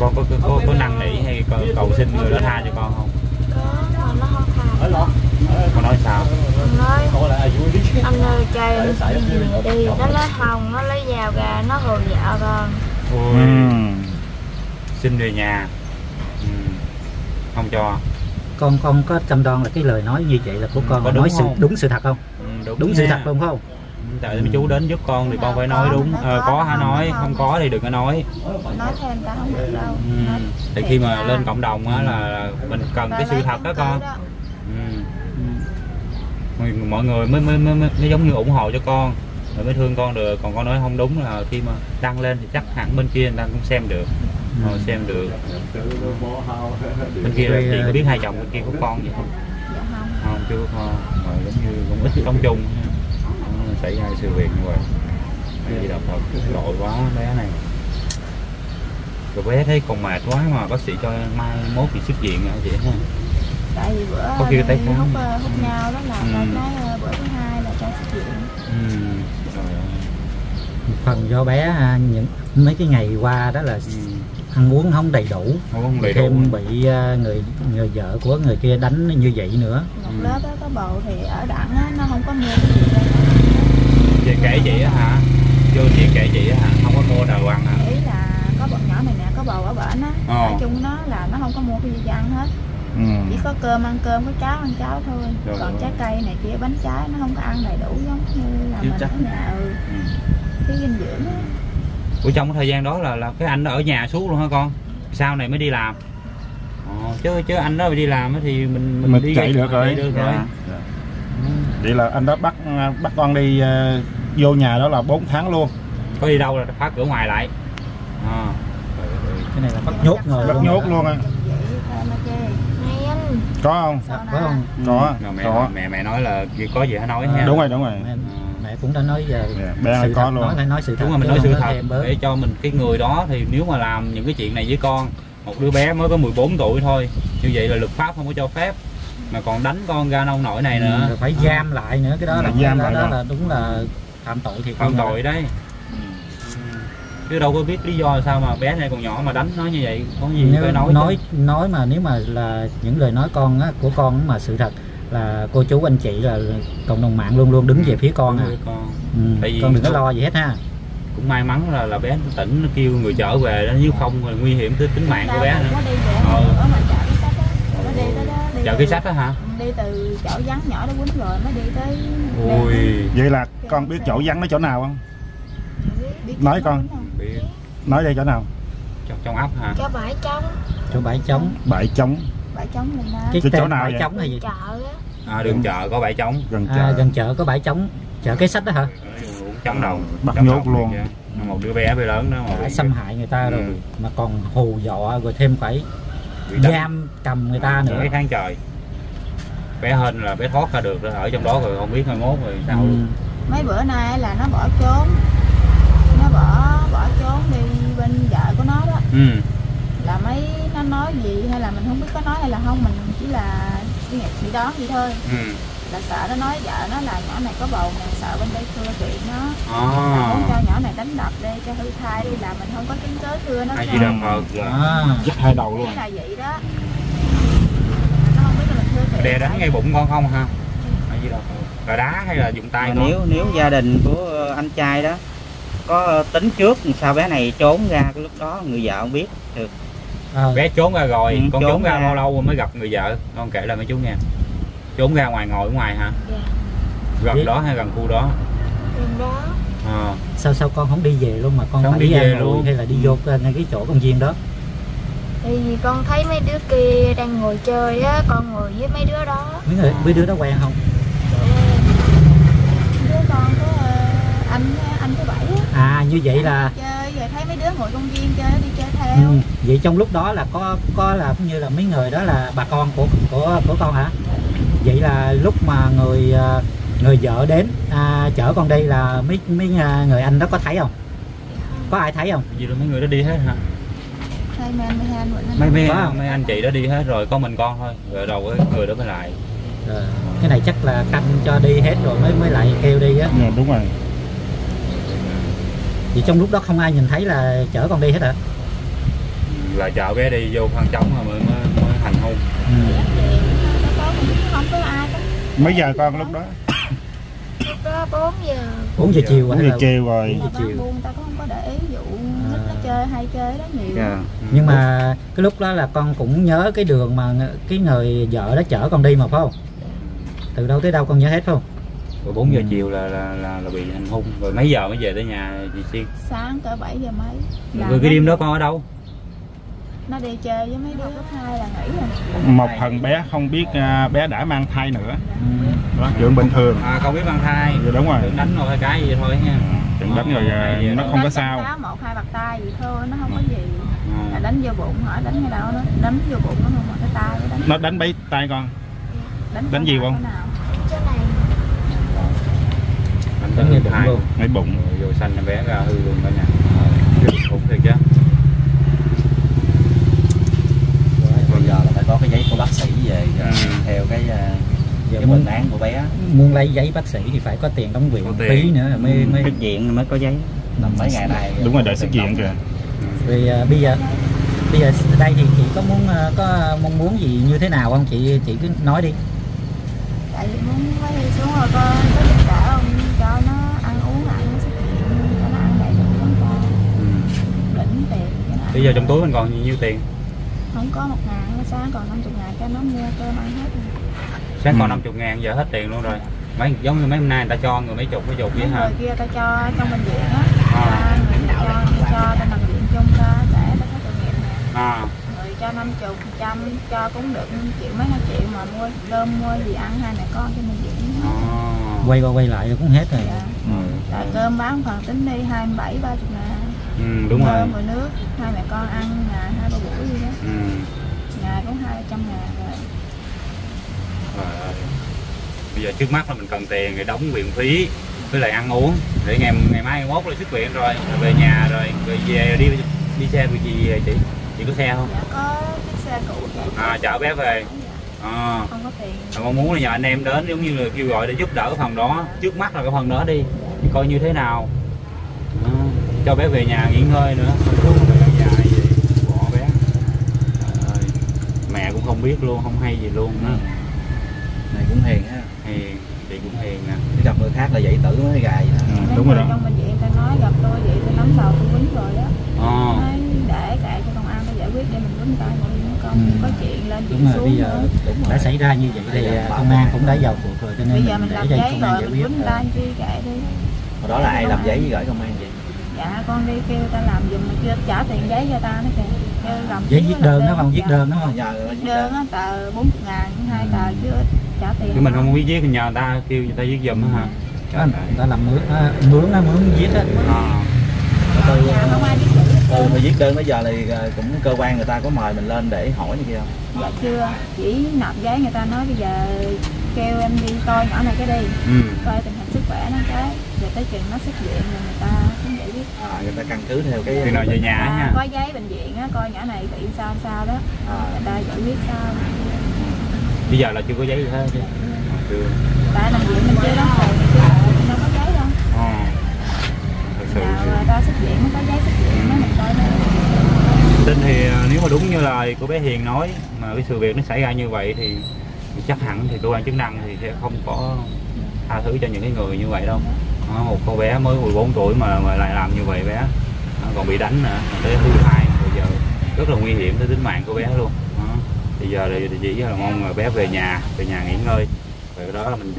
Con có có, có, có năn nỉ hay cầu, cầu xin người đó tha cho con không? Có mà nó con nói sao? Con nói anh ơi cho em đi. nó nói không nó lấy dao ra nó hù vợ con. Ừ. xin về nhà ừ. không cho con con có cam đoan là cái lời nói như vậy là của Ừ, con đúng nói sự không? đúng sự thật không ừ, đúng nha. sự thật luôn không tại mấy chú đến giúp con thì con phải nói đúng ờ, có hả nói không có thì đừng có nói nói thêm ta không được đâu ừ. Thì khi mà ra. lên cộng đồng á là, mình cần cái sự thật đó con đó. ừ. Mọi- mọi người mới mới, mới, mới, mới giống như ủng hộ cho con rồi mới thương con được còn con nói không đúng là khi mà đăng lên thì chắc hẳn bên kia người ta cũng xem được rồi xem được. Bên kia là chị có biết hai chồng bên kia có con gì không? Dạ không. Không chưa có con. Mà giống như cũng ít sống chung. Xảy ra sự việc như vậy. Gì đọc thật tội quá bé này. Rồi bé thấy còn mệt quá mà bác sĩ cho mai mốt thì xuất viện hả chị? Ha tại vì bữa Có khi khám. hút ờ, hút nhau đó là Ừ. nói ờ, bữa thứ hai là cho xuất viện. Ừ. Phần do bé à, những mấy cái ngày qua đó là Ừ. ăn uống không đầy đủ. Không đầy đủ. thêm bị à, người người vợ của người kia đánh như vậy nữa. Một lớp đó có bầu thì ở đặng á nó không có mua cái gì chị kể chị á hả? Vô chị kể chị á hả? Không có mua đồ ăn hả? Ý là có bọn nhỏ này nè có bầu ở bển á. Ờ. ở chung nó là nó không có mua cái gì cho ăn hết. Ừ. chỉ có cơm ăn cơm có cháo ăn cháo thôi. Trời còn ơi. trái cây này kia bánh trái nó không có ăn đầy đủ giống như là Thiếu mình chất. ở nhà. Ừ, ừ. cái dinh dưỡng á Ủa trong cái thời gian đó là là cái anh đó ở nhà suốt luôn hả con? Sau này mới đi làm. Ồ, chứ chứ anh đó đi làm á thì mình mình, Mình đi chạy được rồi. được rồi. Dạ. Ừ. vậy là anh đó bắt bắt con đi ờ, vô nhà đó là 4 tháng luôn. Có đi đâu là phá cửa ngoài lại. À. cái này là bắt nhốt rồi bắt luôn nhốt luôn anh có không sao phải không? Có. Mẹ có. mẹ mẹ nói là có gì hãy nói Ờ, ha đúng rồi đúng rồi. Mẹ, mẹ cũng đã nói giờ Dạ, bé này sự có thật, luôn. Nói phải nói sự thật đúng rồi mình chứ nói sự thật. để cho mình cái người đó thì nếu mà làm những cái chuyện này với con một đứa bé mới có 14 tuổi thôi như vậy là luật pháp không có cho phép. Mà còn đánh con ra nông nổi này nữa. rồi phải giam lại nữa. Cái đó là Phải giam đó, lại đó rồi. là đúng là phạm tội thì phạm tội đấy. Ừ. chứ đâu có biết lý do sao mà bé này còn nhỏ mà đánh nó như vậy. Có gì nếu phải nói nói chứ. nói mà nếu mà là những lời nói con á, của con mà sự thật là cô chú anh chị là cộng đồng mạng luôn luôn đứng về phía con à. con. Ừ, Tại vì con đừng có lo gì hết ha. cũng may mắn là là bé nó tỉnh nó kêu người chở về đó nếu không là nguy hiểm tới tính mạng của bé nữa. Về Ờ. chở cái sách đó hả? đi từ chỗ vắng nhỏ đó quýnh rồi mới đi tới ui. vậy là con biết chỗ vắng nó chỗ nào không? Biết Nói chỗ con. nói đây chỗ nào? Trong trong ấp hả? Cái bãi trống. Chỗ bãi trống. Bãi trống. Bãi trống mình cái Cái chỗ nào bãi trống hay gì? Chợ á à, đường chợ có bãi trống. gần à, chợ. gần chợ có bãi trống. Chợ cái sách đó hả? Chống đồng. Bắt chống nhốt đồng luôn. một đứa bé bé lớn đó mà đã bị, xâm hại người ta rồi. Ừ. mà còn hù dọa rồi thêm phải bị giam cầm người ta nữa. Mấy tháng trời. Bé hên là bé thoát ra được ở trong đó rồi không biết mai mốt rồi sao Ừ. mấy bữa nay là nó bỏ trốn. Nó bỏ bỏ trốn đi bên vợ của nó đó. Ừ. Là mấy nó nói gì hay là mình không biết có nói hay là không mình chỉ là sĩ đó vậy thôi. Ừ. Là sợ nó nói vợ nó là nhỏ này có bầu nè sợ bên đây thưa chuyện nó. À. Cho nhỏ này đánh đập đi cho hư thai đi là mình không có chứng cớ thưa nó ai gì đập là à, dắt hai đầu luôn. Là vậy đó. Nó không biết là mình thưa chuyện đè đánh ngay bụng con không ha ai gì phật là đá hay là dùng tay Mà con? nếu nếu gia đình của anh trai đó có tính trước sao bé này trốn ra cái lúc đó người vợ không biết được à, bé trốn ra rồi Ừ, con trốn trốn ra ra. bao lâu mới gặp người vợ? Con kể lại mấy chú nghe. Trốn ra ngoài ngồi ở ngoài hả? Dạ. gần Biết. đó hay gần khu đó? Đường đó. À. sao sao con không đi về luôn mà con Không phải đi về luôn. hay là đi vô ờ, ngay cái chỗ công viên đó? Thì con thấy mấy đứa kia đang ngồi chơi á con ngồi với mấy đứa đó. Mấy người mấy đứa đó quen không? Đứa con có ờ, anh anh thứ bảy á à như vậy là chơi rồi thấy mấy đứa ngồi công viên chơi đi chơi theo. Ừ, vậy trong lúc đó là có có là như là mấy người đó là bà con của của của con hả? Vậy là lúc mà người à, người vợ đến à, chở con đi là mấy mấy à, người anh đó có thấy không? Có ai thấy không? Gì rồi mấy người đó đi hết hả? Mấy mấy, mấy anh chị đó đi hết rồi có mình con thôi rồi đầu cái người đó mới lại. Rồi, cái này chắc là canh cho đi hết rồi mới mới lại kêu đi á. Dạ, đúng rồi vậy trong lúc đó không ai nhìn thấy là chở con đi hết hả? Là chợ bé đi vô khoang trống rồi mới, mới, mới hành hung ừ. không có ai hết mấy giờ con lúc đó? Lúc đó 4 giờ. 4 giờ chiều bốn hay giờ là chiều rồi. Mà chiều. bán buôn ta cũng không có để ý vụ nít nó chơi hay chơi đó nhiều. Dạ. nhưng mà cái lúc đó là con cũng nhớ cái đường mà cái người vợ đó chở con đi mà phải không? Từ đâu tới đâu con nhớ hết phải không rồi 4 giờ Ừ. chiều là, là là là bị hành hung. Rồi mấy giờ mới về tới nhà chị Xiên sáng cỡ 7 giờ mấy. Là rồi cái nó- đêm đó con ở đâu? Nó đi chơi với mấy đứa cấp hai là nghỉ rồi. Một phần bé không biết à, bé đã mang thai nữa. Ừ. đó chuyện bình thường. À con biết mang thai. Dạ, đúng rồi. Tưởng đánh rồi cái vậy thôi nha. Chuyện đánh rồi à, Ờ, nó vậy không có Đánh sao. một hai bạc tay gì thôi nó không có gì. Là Ờ. đánh vô bụng hỏi đánh cái đâu nó đánh vô bụng nó không mà cái tay nó đánh. Nó đánh bấy tay con. Đánh cái gì nào, không? cái nào. chỗ này đánh ngay bụng hai luôn. ngay bụng. Rồi vô xanh em bé ra hư luôn cả nhà. Cũng thiệt chứ. Bây giờ là phải có cái giấy của bác sĩ về Ừ. theo cái à, giờ cái muốn bệnh án của bé. muốn lấy giấy bác sĩ thì phải có tiền đóng viện phí nữa mới mới xuất viện mới có giấy. Là mấy ngày này đúng rồi đợi xuất viện kìa. Vì à, bây giờ bây giờ đây thì chị có muốn à, có mong muốn gì như thế nào không? Chị chị cứ nói đi. Tại vì muốn mấy đi xuống rồi có có giúp đỡ không cho nó ăn uống lại nó xuất hiện cho nó ăn đầy đủ lắm con ừ. đỉnh tiền cho nó ăn. Bây giờ trong túi mình còn nhiêu tiền không có một ngàn nó sáng còn 50 ngàn cho nó mua cơm ăn hết rồi. sáng còn Ừ. 50 ngàn giờ hết tiền luôn rồi mấy giống như mấy hôm nay người ta cho người mấy chục mấy chục vậy hả người kia ta cho trong bệnh viện á À. người ta cho cho ta nằm viện chung ta để ta có tội nghiệp nè à người cho năm chục trăm cho cũng được triệu mấy hai triệu mà mua cơm mua gì ăn hai mẹ con cho mình viện à. quay qua quay lại cũng hết rồi dạ. Ừ. Cơm bán phần tính đi hai mươi bảy ba chục ngàn ừ, đúng rồi cơm rồi. nước hai mẹ con ăn ngày hai ba buổi gì đó. Ừ. ngày cũng hai trăm ngàn rồi. Ơi. bây giờ trước mắt là mình cần tiền để đóng viện phí với lại ăn uống để ngày ngày mai mốt là xuất viện rồi về nhà rồi rồi về rồi đi đi xe gì về chị chị có xe không? Dạ có chiếc xe cũ à chở bé về. À không có tiền. Mà mong muốn là nhờ anh em đến giống như là kêu gọi để giúp đỡ cái phần đó. Trước mắt là cái phần đó đi coi như thế nào. Cho bé về nhà nghỉ ngơi nữa. Không không phải dài gì bỏ bé. Trời ơi. mẹ cũng không biết luôn không hay gì luôn đó. này cũng hiền ha. Hiền chị cũng hiền nè. Chứ gặp người khác là dậy tử mới gài vậy đó. Ừ, đúng rồi người đó. trong bệnh viện ta nói gặp tôi vậy tôi nắm đầu tôi quýnh rồi đó ờ. Nói để kệ cho công an ta giải quyết để mình quýnh tay rồi nữa con Ừ. có chuyện lên chuyện đúng rồi xuống bây giờ nữa. đúng rồi đã xảy ra như vậy thì à, công an cũng đã vào cuộc rồi cho nên bây giờ mình mình để làm giấy rồi giải mình quyết quýnh tay chi kệ đi. Hồi đó là ai làm giấy gửi công an vậy dạ con đi kêu ta làm giùm mà chưa trả tiền giấy cho ta nữa kìa. Kêu làm giấy viết làm đơn đó không viết dạ. đơn đó không? Viết đơn á tờ bốn ngàn hai tờ chứ ít trả tiền chứ mình không biết viết thì nhờ người ta kêu người ta viết giùm á hả? Đó, người ta làm mướn à, mướn á mướn viết á. À. từ hết từ mà viết đơn tới giờ thì à, cũng cơ quan người ta có mời mình lên để hỏi như kia không? Dạ chưa. Chỉ nộp giấy người ta nói bây giờ kêu em đi coi nhỏ này cái đi. Ừ. coi tình hình sức khỏe nó cái rồi tới chừng nó xuất viện rồi người ta à, người ta căn cứ theo cái khi nào về nhà À, nha có giấy bệnh viện á coi nhỏ này bị sao sao đó. À. người ta giải quyết sao. Bây giờ là chưa có giấy gì hết chứ. À, chưa. Tại nằm viện mình chưa đóng tiền mình chưa đâu có giấy đâu. À. thật sự nào thì- người ta xuất viện mới có giấy xuất viện mới mình coi thôi tin thì à, nếu mà đúng như lời của bé Hiền nói mà cái sự việc nó xảy ra như vậy thì chắc hẳn thì cơ quan chức năng thì sẽ không có tha thứ cho những cái người như vậy đâu. Đó, một cô bé mới 14 tuổi mà, mà lại làm như vậy bé. Còn bị đánh nữa. Tới hư thai bây giờ rất là nguy hiểm tới tính mạng của bé luôn. Đó. bây giờ thì chỉ là mong là bé về nhà về nhà nghỉ ngơi. Rồi đó là mình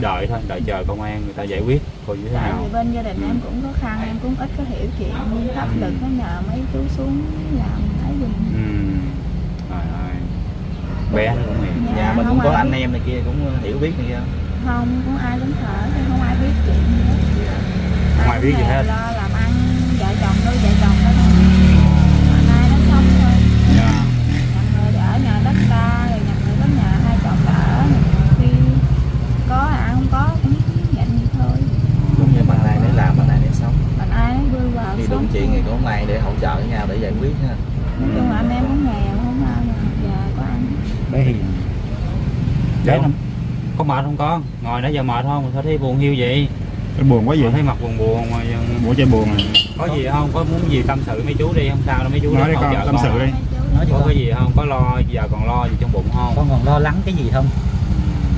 đợi thôi đợi chờ công an người ta giải quyết coi như thế tại nào vì bên gia đình em cũng khó khăn em cũng ít có hiểu chuyện pháp luật nó nhờ mấy chú xuống làm ấy giùm ừ. trời ơi. Bé nó cũng hiền. Nhà mình cũng có anh em này kia cũng hiểu biết này kia không? Cũng ai cũng thở chứ không ai biết chuyện gì hết. Không ai biết gì hết. lo làm ăn vợ chồng đôi vợ chồng đó thôi. Còn ai nó sống thôi. Dạ. Nhà người ở nhà đất ta rồi nhà người có nhà hai chồng ở khi có ăn không có cũng vậy thôi. Cũng như bằng này để làm bằng này để sống. Còn ai nó vui vào thì sống đụng chuyện thì có hôm nay để hỗ trợ nhau để giải quyết ha. Nói chung là anh em cũng nghèo không ai mà giờ có ăn. Bé hiền. Dạ. bé nó có mệt không con? Ngồi nãy giờ mệt không? Sao thấy buồn hiu vậy? Cái buồn quá vậy. Thấy mặt buồn buồn mà Bộ chơi buồn này có gì không? Có muốn gì tâm sự mấy chú đi không? Sao đâu mấy chú Nói đi con, tâm con. sự đi. nói có cái gì không? Có lo giờ còn lo gì trong bụng không? Con còn lo lắng cái gì không?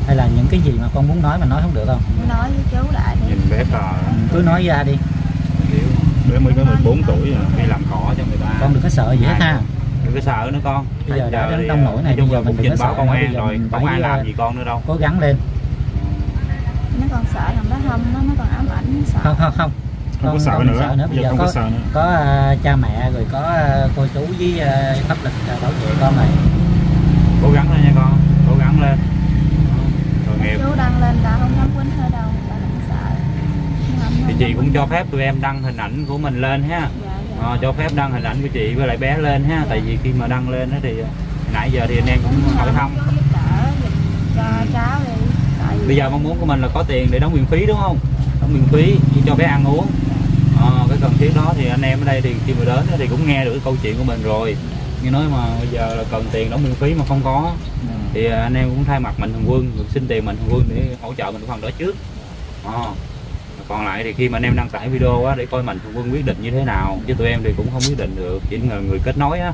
Hay là những cái gì mà con muốn nói mà nói không được không? Cứ nói với chú lại đi. Nhìn bé cờ. Cứ nói ra đi. Bé mới có 14 tuổi à. Đi làm cỏ cho người ta. Con đừng có sợ gì hết ha đừng có sợ nữa con. Bây giờ đã đến thì, nông nổi này, chung bây giờ là mình cũng trình báo sợ công nữa, an rồi không ai làm ờ, gì con nữa đâu. cố gắng lên. Nó còn sợ thằng đó không nó nó còn ám ảnh nó sợ. Không không không. Không có sợ con đừng nữa. bây giờ giờ không có có sợ nữa. có ờ, cha mẹ rồi có ờ, cô chú với ờ, pháp lực ờ, bảo vệ con này. Cố gắng lên nha con cố gắng lên. Tội nghiệp. Chú đăng lên ta không dám quýnh hơi đâu ta đừng sợ. Không- thì không chị cũng cho phép tụi em đăng hình ảnh của mình lên ha. Dạ, à, cho phép đăng hình ảnh của chị với lại bé lên ha tại vì khi mà đăng lên đó thì ờ, nãy giờ thì anh em cũng hỏi thăm. Bây giờ mong muốn của mình là có tiền để đóng viện phí đúng không? Đóng viện phí chỉ cho bé ăn uống. À, cái cần thiết đó thì anh em ở đây thì khi mà đến thì cũng nghe được cái câu chuyện của mình rồi. Như nói mà bây giờ là cần tiền đóng viện phí mà không có thì anh em cũng thay mặt mình thường quân xin tiền mình thường quân để hỗ trợ mình phần đó trước. À còn lại thì khi mà anh em đăng tải video á để coi mạnh thường quân quyết định như thế nào chứ tụi em thì cũng không quyết định được chỉ là người kết nối á.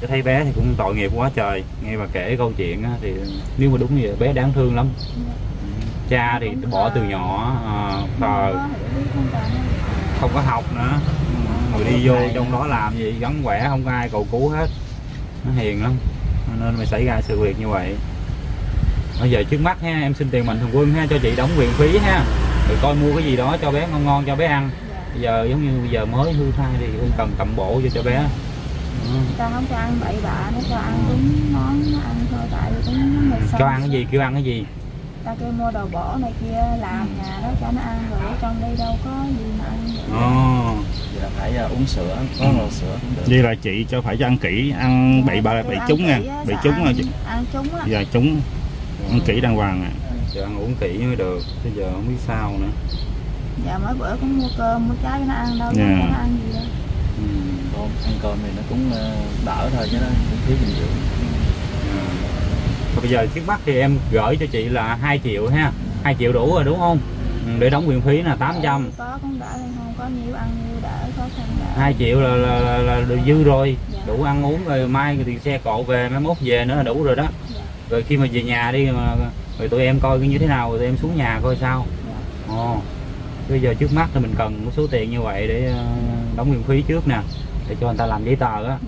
Chứ thấy bé thì cũng tội nghiệp quá trời nghe bà kể câu chuyện á, thì nếu mà đúng vậy bé đáng thương lắm. Cha thì bỏ từ nhỏ à, không có không học nữa. Rồi đi vô trong đó làm gì gắn quẻ không có ai cầu cứu hết. Nó hiền lắm nên mới xảy ra sự việc như vậy. Bây giờ trước mắt ha em xin tiền mạnh thường quân ha cho chị đóng viện phí ha rồi coi mua cái gì đó cho bé ngon ngon cho bé ăn. Bây giờ giống như bây giờ mới hư thai thì cũng cần tầm bổ cho cho bé. Ừ. ta không cho ăn bậy bạ nó cho ăn đúng món nó ăn thôi tại vì cũng nó mệt cho ăn cái gì kêu ăn cái gì? Ta kêu mua đồ bổ này kia làm nhà đó cho nó ăn rồi trong đây đâu có gì mà ăn. Ồ. Vậy là phải ờ, uống sữa có rồi sữa cũng được. Vậy là chị cho phải cho ăn kỹ Ăn bậy bạ Kêu bậy trúng nha. Bậy trúng ăn, là ăn trúng á. Dạ trúng. Ăn kỹ đàng hoàng à giờ ăn uống kỹ mới được bây giờ không biết sao nữa dạ mấy bữa cũng mua cơm mua trái cho nó ăn đâu Dạ. yeah. nó ăn gì đâu ừ. Còn ăn cơm thì nó cũng ờ, đỡ thôi chứ nó cũng thiếu dinh dưỡng Và bây giờ trước mắt thì em gửi cho chị là 2 triệu ha 2 triệu đủ rồi đúng không ừ, để đóng viện phí là 800 có cũng đỡ không có nhiều ăn nhiều đỡ khó khăn đỡ 2 triệu là, là, là, là được dư rồi Dạ. đủ ăn uống rồi mai tiền xe cộ về mai mốt về nữa là đủ rồi đó Dạ. rồi khi mà về nhà đi mà rồi tụi em coi cái như thế nào rồi tụi em xuống nhà coi sao. Ồ. bây giờ trước mắt thì mình cần một số tiền như vậy để ờ, đóng viện phí trước nè, để cho người ta làm giấy tờ á.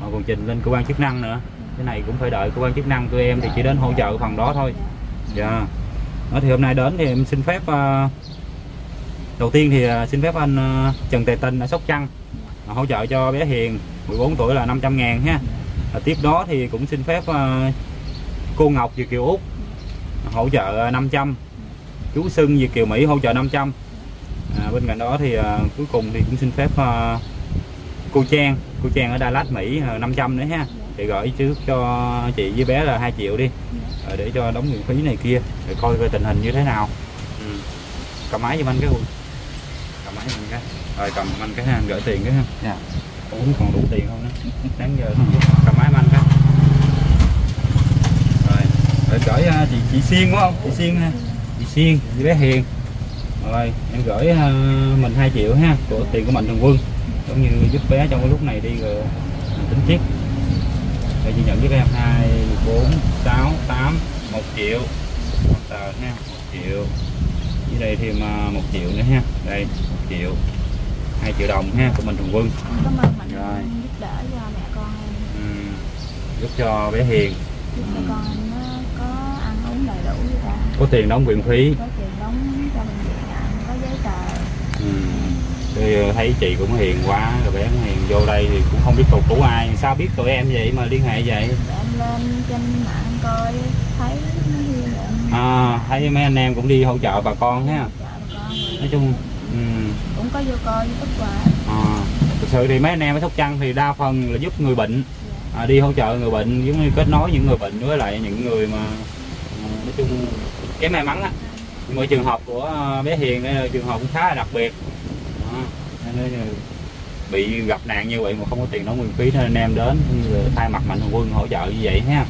Mà còn trình lên cơ quan chức năng nữa. Cái này cũng phải đợi cơ quan chức năng tụi em thì chỉ đến hỗ trợ phần đó thôi. Dạ. Đó thì hôm nay đến thì em xin phép ờ, đầu tiên thì ờ, xin phép anh Trần Tề Tinh ở Sóc Trăng hỗ trợ cho bé Hiền 14 tuổi là 500 ngàn ha. Tiếp đó thì cũng xin phép cô Ngọc Việt Kiều Úc hỗ trợ ờ, 500 chú Sưng Việt Kiều Mỹ hỗ trợ 500 à, bên cạnh đó thì ờ, cuối cùng thì cũng xin phép ờ, cô Trang. Cô Trang ở Đà Lạt Mỹ ờ, 500 nữa ha. Thì gửi trước cho chị với bé là 2 triệu đi. Ờ, để cho đóng viện phí này kia để coi coi tình hình như thế nào. Ừ. cầm máy giùm anh cái cầm máy anh cái. Rồi cầm anh cái ha gửi tiền cái ha. Dạ. cũng còn đủ tiền không đó đáng giờ cầm máy anh cái rồi gửi ờ, chị chị Xiên đúng không? Chị Xiên ha. Chị Xiên với bé Hiền. Rồi em gửi ờ, mình 2 triệu ha của tiền của mạnh thường quân. Giống như giúp bé trong cái lúc này đi rồi mình tính tiếp. Để chị nhận giúp em 2, 4, 6, 8, 1 triệu. Một tờ ha 1 triệu. Dưới đây thêm uh, 1 triệu nữa ha. Đây 1 triệu. 2 triệu đồng ha của mình thường quân. Cảm ơn mạnh. Rồi. giúp đỡ cho mẹ con em. Ừm, giúp cho bé Hiền. Giúp mẹ con em nó có ăn uống đầy đủ với ta có tiền đóng viện phí. Có tiền đóng cho bệnh viện ăn có giấy tờ. Ừm, Thì ờ, thấy chị cũng hiền quá rồi bé cũng hiền. Vô đây thì cũng không biết cầu cứu ai. Sao biết tụi em vậy mà liên hệ vậy? Em lên trên mạng coi thấy à, thấy mấy anh em cũng đi hỗ trợ bà con ha. Nói chung ừ, cũng có vô coi youtube qua à, thực sự thì mấy anh em ở sóc trăng thì đa phần là giúp người bệnh. À, đi hỗ trợ người bệnh giống như kết nối những người bệnh với lại những người mà chung kém may mắn á. Nhưng mà trường hợp của à, bé hiền đây là trường hợp cũng khá là đặc biệt. Đó, nên là bị gặp nạn như vậy mà không có tiền đóng viện phí nên anh em đến thay mặt mạnh thường quân hỗ trợ như vậy ha.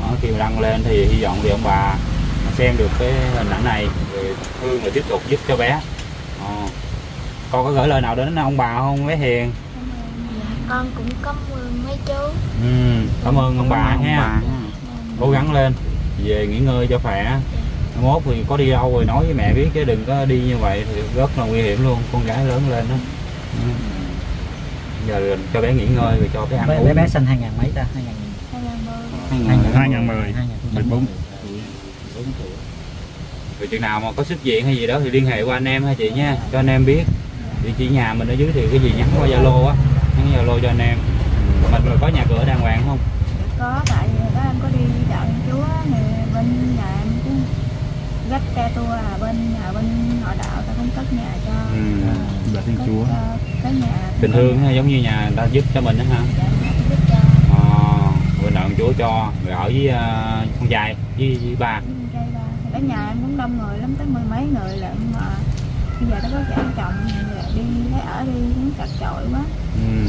Đó, khi mà đăng lên thì hy vọng thì ông bà xem được cái hình ảnh này rồi thương là tiếp tục giúp cho bé. Ờ. con có gửi lời nào đến ông bà không bé hiền? Con cũng cảm ơn mấy chú. Ừ, cảm ơn ông bà Ông ha cố gắng lên về nghỉ ngơi cho khỏe. Mốt thì có đi đâu rồi nói với mẹ biết chứ đừng có đi như vậy thì rất là nguy hiểm luôn con gái lớn lên đó. Ừ. giờ cho bé nghỉ ngơi rồi cho bé ăn bé, uống. bé, bé sinh hai ngàn mấy ta? Hai ngàn hai ngàn mười. Bốn. Rồi chừng nào mà có xuất viện hay gì đó thì liên hệ qua anh em ha chị nha cho anh em biết. Địa chỉ nhà mình ở dưới thì cái gì nhắn qua zalo á nhắn zalo cho anh em. Mình có nhà cửa đàng hoàng không? Có tại vì đó em có đi đặng chúa thì bên nhà em cũng gắt ke tua à bên nhà bên họ đạo ta cũng cất nhà cho Ừ. Dạ Thiên Chúa. ờ, cái nhà tình thương ha, giống như nhà người ta giúp cho mình đó ha Dạ, giúp cho à, bên đạo chúa cho rồi ở với à, con trai với, với ba. Thì cái nhà em cũng đông người lắm tới mười mấy người lận mà bây giờ nó có vợ chồng đi thấy ở đi cũng chật chội quá ừ.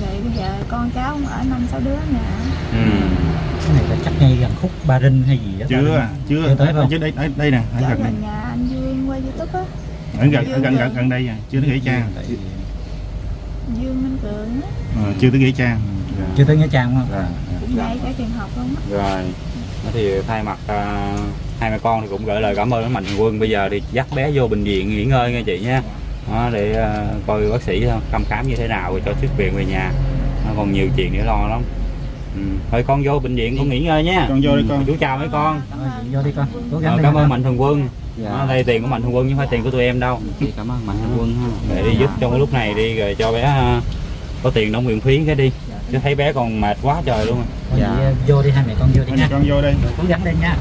rồi bây giờ con cháu cũng ở năm sáu đứa nhà Ừ. cái này là chắc ngay gần khúc ba rinh hay gì đó chưa à, chưa. Chưa tới không? chứ đây đây, đây nè ở chở gần đây. nhà anh Duyên qua youtube á. Ở gần ở gần gần gần đây à chưa tới nghĩa trang. Dương Minh Cường á. Ờ, chưa tới nghĩa trang. Chưa tới nghĩa trang không? Rồi cũng dạy cả trường học luôn á. Rồi. Thì thay mặt à, hai mẹ con thì cũng gửi lời cảm ơn đến mạnh quân. Bây giờ thì dắt bé vô bệnh viện nghỉ ngơi nha chị nha. Đó, để à, coi bác sĩ thăm khám như thế nào rồi cho xuất viện về nhà. Nó còn nhiều chuyện để lo lắm ừ. thôi con vô bệnh viện con nghỉ ngơi nha. Con vô đi con. chú chào mấy con. Chị vô đi con. Cố gắng Ờ, đi cảm ơn mạnh thường quân. Dạ. Đó, đây tiền của mạnh thường quân chứ không phải tiền của tụi em đâu. Chị cảm ơn mạnh thường quân ha. Để đi giúp trong cái lúc này đi rồi cho bé à, có tiền đóng viện phí cái đi. Chứ thấy bé còn mệt quá trời luôn. Dạ. chị, vô đi hai mẹ con vô đi nha. con vô đây cố gắng lên nha.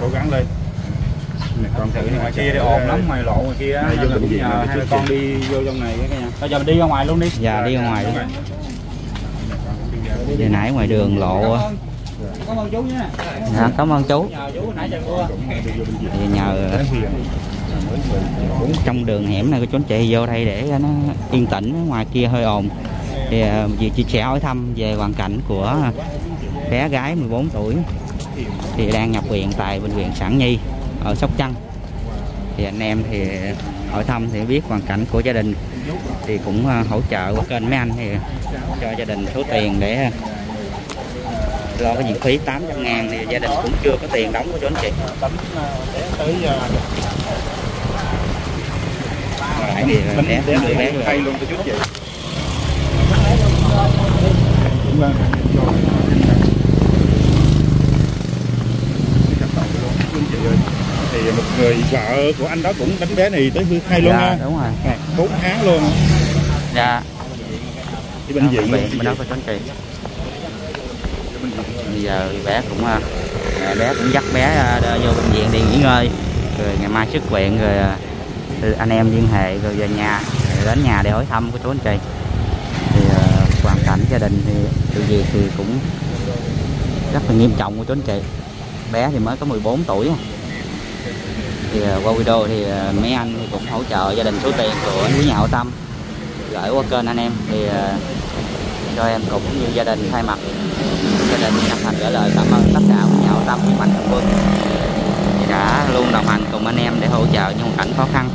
Cố gắng lên. Nè, con thử ngoài kia đi ồn lắm ngoài lộ ngoài kia vô bệnh viện hai con đi vô trong này cái nha bây giờ mình đi ra ngoài luôn đi. Dạ, đi ra ngoài đi. Vừa nãy ngoài đường lộ cảm ơn, chú nha. Dạ, cảm ơn chú. Thì nhờ trong đường hẻm này của chú anh chị vô đây để nó yên tĩnh ngoài kia hơi ồn. Thì à, vừa chia sẻ hỏi thăm về hoàn cảnh của bé gái 14 tuổi. Thì đang nhập viện tại bệnh viện sản nhi ở sóc trăng. Thì anh em thì hỏi thăm thì biết hoàn cảnh của gia đình. Thì cũng à, hỗ trợ qua kênh mấy anh thì cho gia đình số tiền để lo cái viện phí 800 ngàn thì gia đình cũng chưa có tiền đóng của chú anh chị. Tới giờ Nãy thì bé bé bé bé thay luôn cho chút vậy Đúng thì một người vợ của anh đó cũng đánh bé này tới thứ hai luôn dạ nha. đúng rồi. Bốn tháng luôn. Dạ. Đi bệnh viện bên đó có anh chị bây giờ bé cũng à, à, bé cũng dắt bé à, vô bệnh viện đi nghỉ ngơi. Rồi ngày mai xuất viện rồi à, anh em liên hệ rồi về nhà rồi đến nhà để hỏi thăm của chú anh chị. Thì à, hoàn cảnh gia đình thì sự việc thì cũng rất là nghiêm trọng của chú anh chị. Bé thì mới có 14 tuổi à thì à, qua video thì à, mấy anh thì cũng hỗ trợ gia đình số tiền của quý nhà hảo tâm, gửi qua kênh anh em. Thì à, cho em cũng như gia đình thay mặt, gia đình chân thành gửi lời cảm ơn tất cả quý nhà hảo tâm với mạnh thường quân. Thì đã luôn đồng hành cùng anh em để hỗ trợ những hoàn cảnh khó khăn.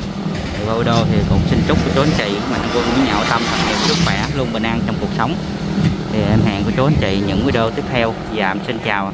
Thì qua video thì cũng xin chúc cô chú anh chị mạnh thường quân quý nhà hảo tâm thật nhiều sức khỏe, luôn bình an trong cuộc sống. Thì em hẹn của chú anh chị những video tiếp theo. Và em xin chào.